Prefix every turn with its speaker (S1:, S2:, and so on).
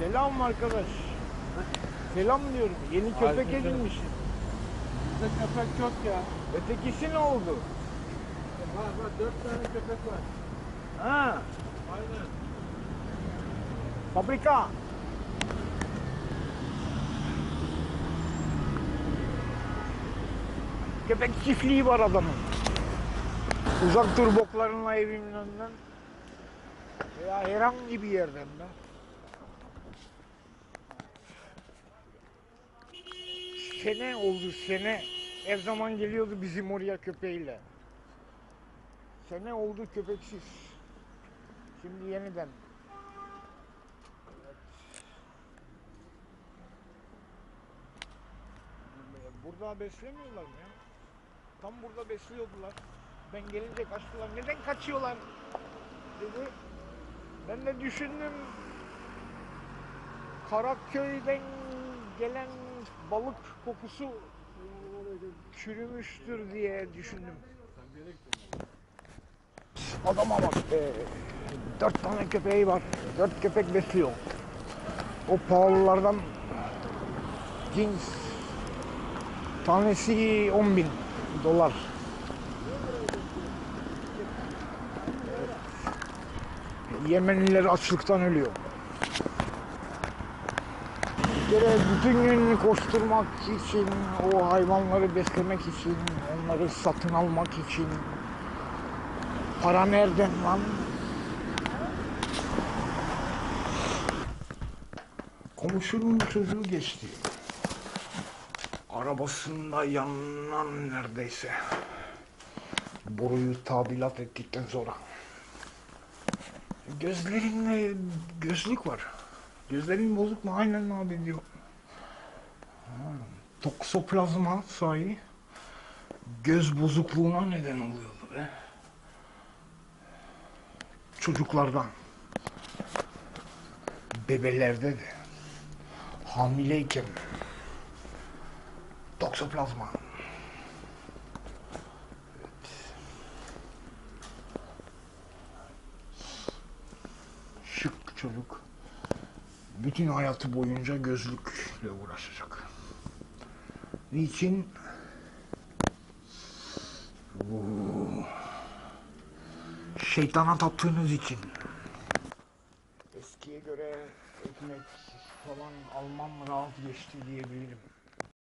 S1: Selam arkadaş. Selam diyorum. Yeni köpek
S2: Aleykümselam.
S1: edinmişsin.
S2: Bizde köpek çok ya.
S1: Ötekisi ne oldu?
S2: Var var dört tane köpek var.
S1: Ha,
S2: Aynen.
S1: fabrika. Köpek çiftliği var adamın. Uzak dur boklarınla evimin önünden. Veya herhangi bir yerden de. Sene oldu sene. Her zaman geliyordu bizim oraya köpeğiyle. Sene oldu köpeksiz. Şimdi yeniden. Evet. Burada beslemiyorlar ya? Tam burada besliyordular. Ben gelince kaçtılar. Neden kaçıyorlar? Dedi. Ben de düşündüm. Karaköy'den gelen balık kokusu çürümüştür diye düşündüm. Adama bak be. Dört tane köpeği var. Dört köpek besliyor. O pahalılardan cins tanesi 10 bin dolar. Yemenliler açlıktan ölüyor. Kere bütün gün koşturmak için, o hayvanları beslemek için, onları satın almak için para nereden lan? Komşunun çocuğu geçti. Arabasında yanından neredeyse. Boruyu tadilat ettikten sonra. Gözlerinde gözlük var. Gözlerin bozuk mu? Aynen abi diyor. Toksoplazma sahi göz bozukluğuna neden oluyordu be. Çocuklardan. Bebelerde de. Hamileyken. Toksoplazma. Şık çocuk. Bütün hayatı boyunca gözlükle uğraşacak. Niçin? Oo. Şeytana taptığınız için. Eskiye göre ekmek falan almam rahat geçti diyebilirim.